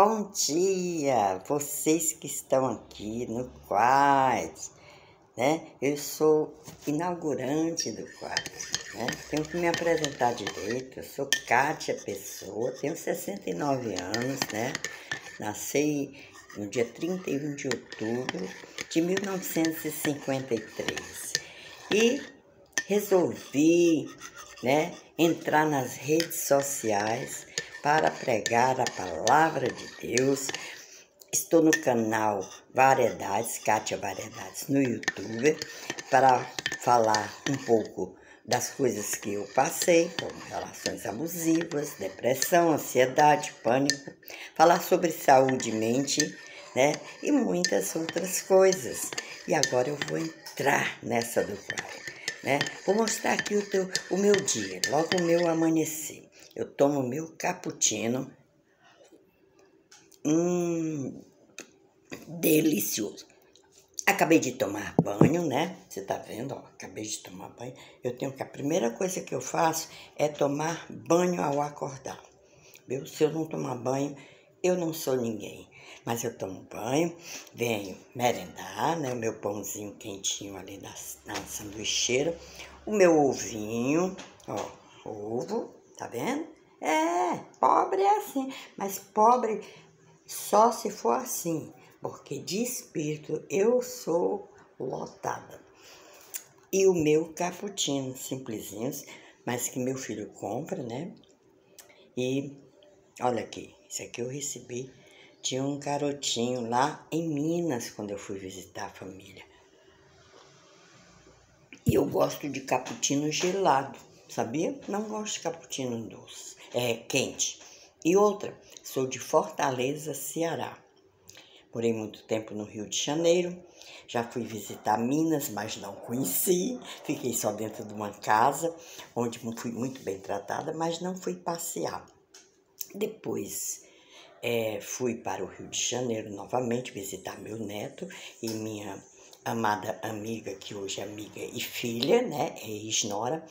Bom dia, vocês que estão aqui no Quad, né? Eu sou inaugurante do Quad, né? Tenho que me apresentar direito, eu sou Kátia Pessoa, tenho 69 anos, né? Nasci no dia 31 de outubro de 1953 e resolvi, né, entrar nas redes sociais para pregar a palavra de Deus. Estou no canal Variedades, Kátia Variedades, no YouTube, para falar um pouco das coisas que eu passei, como relações abusivas, depressão, ansiedade, pânico, falar sobre saúde e mente, né? E muitas outras coisas. E agora eu vou entrar nessa do quadro, né? Vou mostrar aqui o, teu, o meu dia, logo o meu amanhecer eu tomo meu cappuccino. Hum, delicioso. Acabei de tomar banho, né? Você tá vendo, ó, acabei de tomar banho. Eu tenho que a primeira coisa que eu faço é tomar banho ao acordar. Viu? Se eu não tomar banho, eu não sou ninguém. Mas eu tomo banho, venho merendar, né? O meu pãozinho quentinho ali na, na sanduicheira, o meu ovinho, ó, ovo, Tá vendo? É, pobre é assim, mas pobre só se for assim, porque de espírito eu sou lotada. E o meu cappuccino, simplesinhos, mas que meu filho compra, né? E olha aqui, isso aqui eu recebi de um garotinho lá em Minas, quando eu fui visitar a família. E eu gosto de cappuccino gelado sabia? Não gosto de cappuccino doce, é quente. E outra, sou de Fortaleza, Ceará. Morei muito tempo no Rio de Janeiro, já fui visitar Minas, mas não conheci. Fiquei só dentro de uma casa, onde fui muito bem tratada, mas não fui passear. Depois é, fui para o Rio de Janeiro novamente visitar meu neto e minha amada amiga, que hoje é amiga e filha, né? É ex-nora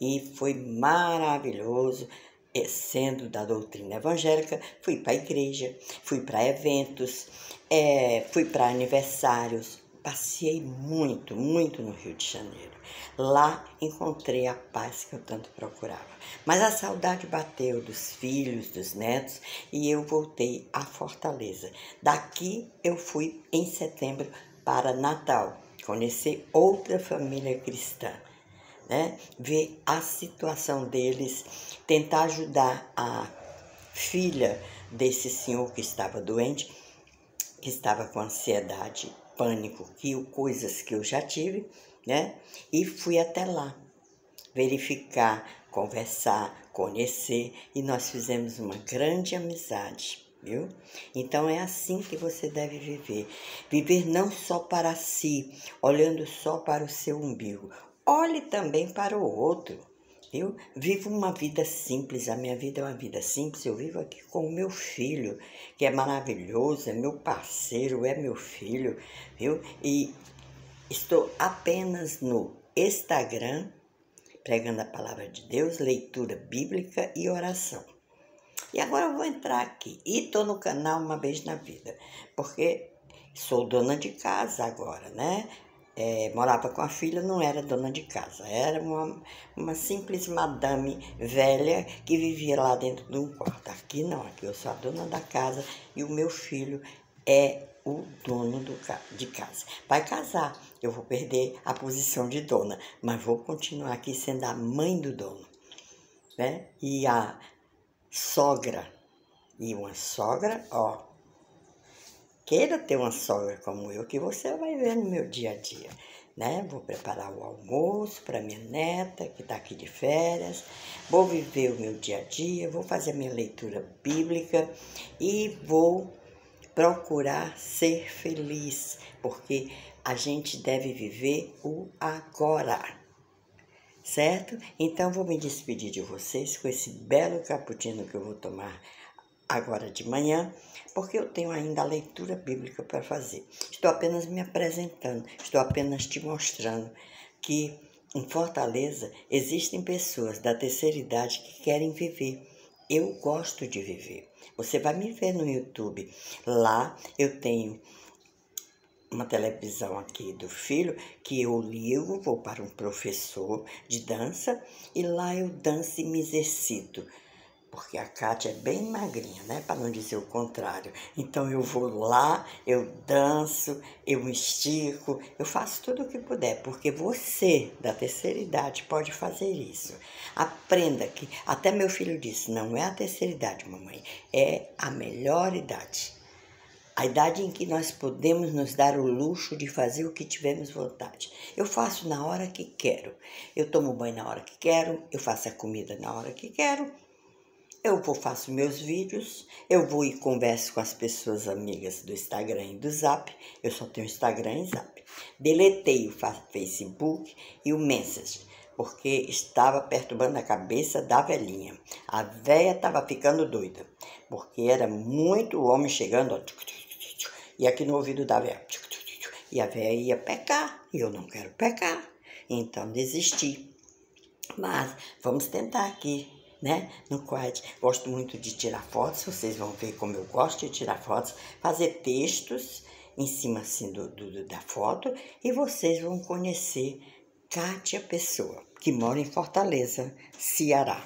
e foi maravilhoso. Eh, sendo da doutrina evangélica, fui para a igreja, fui para eventos, é, fui para aniversários, passei muito, muito no Rio de Janeiro. Lá encontrei a paz que eu tanto procurava. Mas a saudade bateu dos filhos, dos netos e eu voltei à Fortaleza. Daqui eu fui em setembro para Natal, conhecer outra família cristã né? ver a situação deles, tentar ajudar a filha desse senhor que estava doente, que estava com ansiedade, pânico, que coisas que eu já tive, né? E fui até lá verificar, conversar, conhecer e nós fizemos uma grande amizade. Viu? Então é assim que você deve viver. Viver não só para si, olhando só para o seu umbigo, olhe também para o outro. Eu vivo uma vida simples, a minha vida é uma vida simples. Eu vivo aqui com o meu filho, que é maravilhoso, é meu parceiro, é meu filho, viu? E estou apenas no Instagram, pregando a palavra de Deus, leitura bíblica e oração. E agora eu vou entrar aqui e estou no canal uma vez na vida, porque sou dona de casa agora, né? É, morava com a filha, não era dona de casa, era uma, uma simples madame velha que vivia lá dentro de um quarto. Aqui não, aqui eu sou a dona da casa e o meu filho é o dono do, de casa. Vai casar, eu vou perder a posição de dona, mas vou continuar aqui sendo a mãe do dono. Né? E a sogra, e uma sogra, ó, queira ter uma sogra como eu, que você vai ver no meu dia a dia. Né? Vou preparar o almoço para minha neta, que está aqui de férias, vou viver o meu dia a dia, vou fazer minha leitura bíblica e vou procurar ser feliz, porque a gente deve viver o agora. Certo? Então vou me despedir de vocês com esse belo cappuccino que eu vou tomar agora de manhã, porque eu tenho ainda a leitura bíblica para fazer. Estou apenas me apresentando, estou apenas te mostrando que em Fortaleza existem pessoas da terceira idade que querem viver Eu gosto de viver. Você vai me ver no YouTube. Lá eu tenho uma televisão aqui do filho que eu ligo, vou para um professor de dança e lá eu danço e me exercito. Porque a Kátia é bem magrinha, né? Para não dizer o contrário. Então eu vou lá, eu danço, eu estico, eu faço tudo o que puder, porque você da terceira idade pode fazer isso. Aprenda que, até meu filho disse, não é a terceira idade, mamãe, é a melhor idade a idade em que nós podemos nos dar o luxo de fazer o que tivermos vontade. Eu faço na hora que quero, eu tomo banho na hora que quero, eu faço a comida na hora que quero, eu vou faço meus vídeos, eu vou e converso com as pessoas amigas do Instagram e do Zap, eu só tenho Instagram e Zap. Deletei o Facebook e o Message, porque estava perturbando a cabeça da velhinha. A velha estava ficando doida, porque era muito homem chegando, ó, e aqui no ouvido da véia. E a véia ia pecar, e eu não quero pecar. Então desisti. Mas vamos tentar aqui, né? No quad. Gosto muito de tirar fotos, vocês vão ver como eu gosto de tirar fotos, fazer textos em cima assim do, do da foto e vocês vão conhecer Kátia Pessoa, que mora em Fortaleza, Ceará.